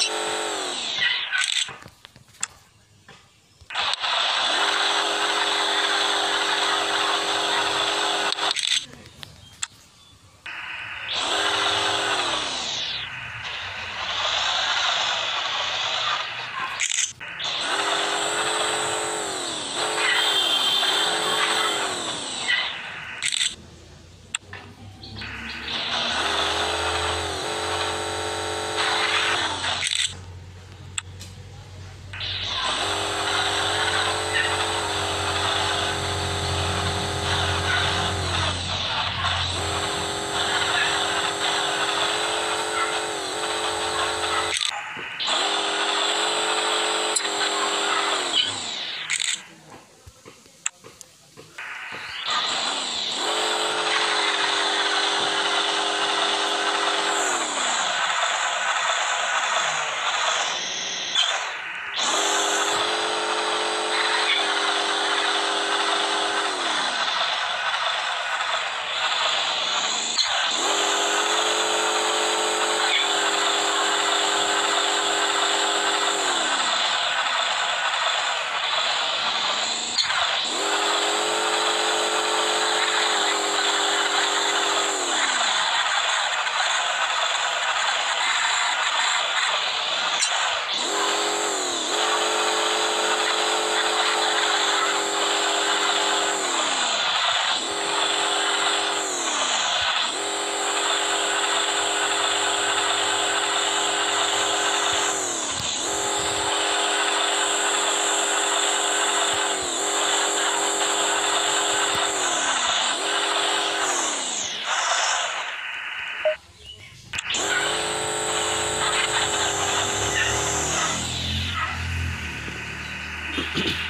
Jones. you